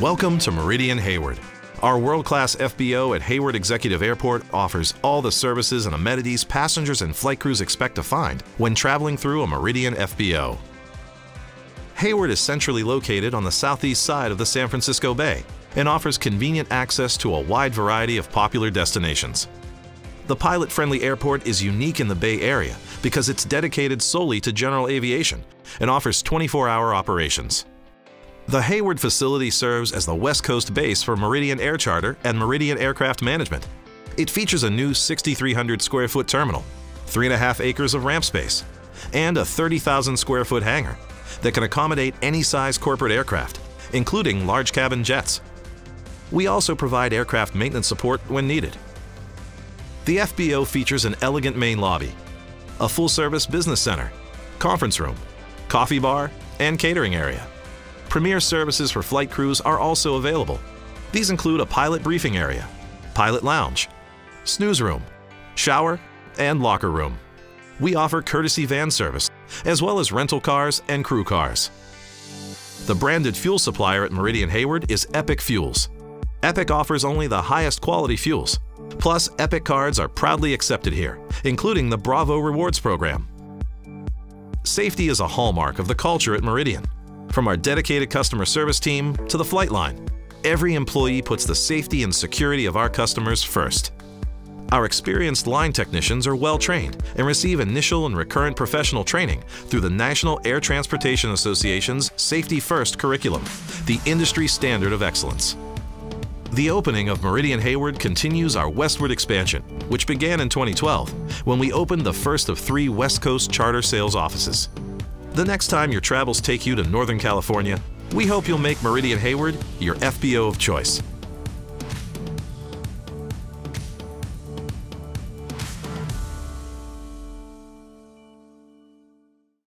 Welcome to Meridian Hayward. Our world-class FBO at Hayward Executive Airport offers all the services and amenities passengers and flight crews expect to find when traveling through a Meridian FBO. Hayward is centrally located on the southeast side of the San Francisco Bay and offers convenient access to a wide variety of popular destinations. The pilot-friendly airport is unique in the Bay Area because it's dedicated solely to general aviation and offers 24-hour operations. The Hayward facility serves as the West Coast base for Meridian Air Charter and Meridian Aircraft Management. It features a new 6,300 square foot terminal, 3.5 acres of ramp space, and a 30,000 square foot hangar that can accommodate any size corporate aircraft, including large cabin jets. We also provide aircraft maintenance support when needed. The FBO features an elegant main lobby, a full-service business center, conference room, coffee bar, and catering area. Premier services for flight crews are also available. These include a pilot briefing area, pilot lounge, snooze room, shower, and locker room. We offer courtesy van service, as well as rental cars and crew cars. The branded fuel supplier at Meridian Hayward is Epic Fuels. Epic offers only the highest quality fuels. Plus, Epic cards are proudly accepted here, including the Bravo Rewards program. Safety is a hallmark of the culture at Meridian. From our dedicated customer service team to the flight line, every employee puts the safety and security of our customers first. Our experienced line technicians are well trained and receive initial and recurrent professional training through the National Air Transportation Association's Safety First curriculum, the industry standard of excellence. The opening of Meridian Hayward continues our westward expansion, which began in 2012 when we opened the first of three West Coast charter sales offices. The next time your travels take you to Northern California, we hope you'll make Meridian Hayward your FBO of choice.